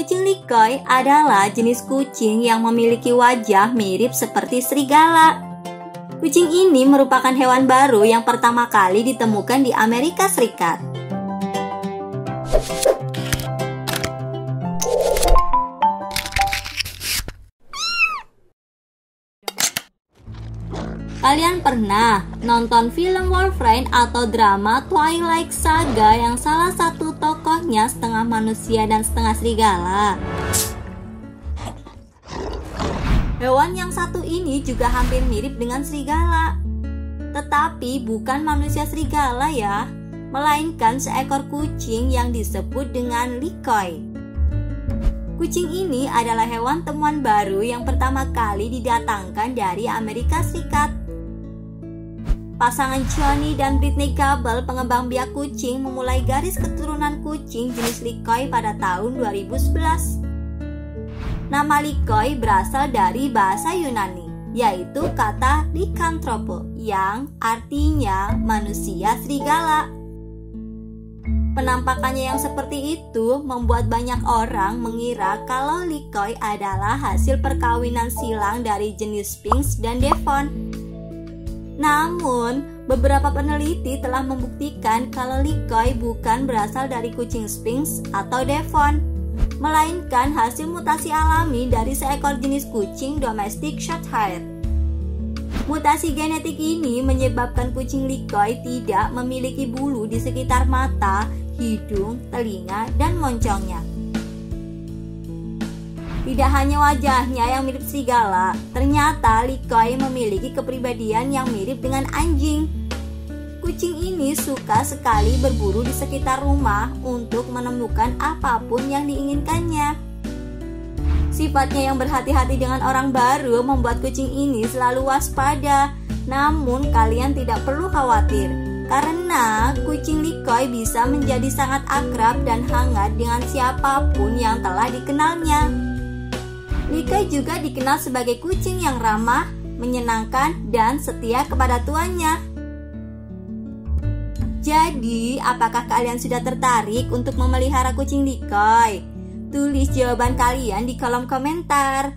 Kucing likoi adalah jenis kucing yang memiliki wajah mirip seperti serigala. Kucing ini merupakan hewan baru yang pertama kali ditemukan di Amerika Serikat. Kalian pernah nonton film Wolverine atau drama Twilight Saga yang salah satu tokohnya setengah manusia dan setengah serigala? Hewan yang satu ini juga hampir mirip dengan serigala. Tetapi bukan manusia serigala ya, melainkan seekor kucing yang disebut dengan likoi. Kucing ini adalah hewan temuan baru yang pertama kali didatangkan dari Amerika Serikat. Pasangan Johnny dan Britney Gable, pengembang biak kucing, memulai garis keturunan kucing jenis Likoi pada tahun 2011. Nama Likoi berasal dari bahasa Yunani, yaitu kata likantropo yang artinya manusia serigala. Penampakannya yang seperti itu membuat banyak orang mengira kalau Likoi adalah hasil perkawinan silang dari jenis Sphinx dan Devon. Namun, beberapa peneliti telah membuktikan kalau likoi bukan berasal dari kucing Sphinx atau Devon, melainkan hasil mutasi alami dari seekor jenis kucing domestik Shorthair. Mutasi genetik ini menyebabkan kucing likoi tidak memiliki bulu di sekitar mata, hidung, telinga, dan moncongnya. Tidak hanya wajahnya yang mirip serigala, ternyata Likoi memiliki kepribadian yang mirip dengan anjing. Kucing ini suka sekali berburu di sekitar rumah untuk menemukan apa pun yang diinginkannya. Sifatnya yang berhati-hati dengan orang baru membuat kucing ini selalu waspada. Namun kalian tidak perlu khawatir karena kucing Likoi bisa menjadi sangat akrab dan hangat dengan siapa pun yang telah dikenalnya. Mika juga dikenal sebagai kucing yang ramah, menyenangkan, dan setia kepada tuannya. Jadi, apakah kalian sudah tertarik untuk memelihara kucing Likoi? Tulis jawaban kalian di kolom komentar.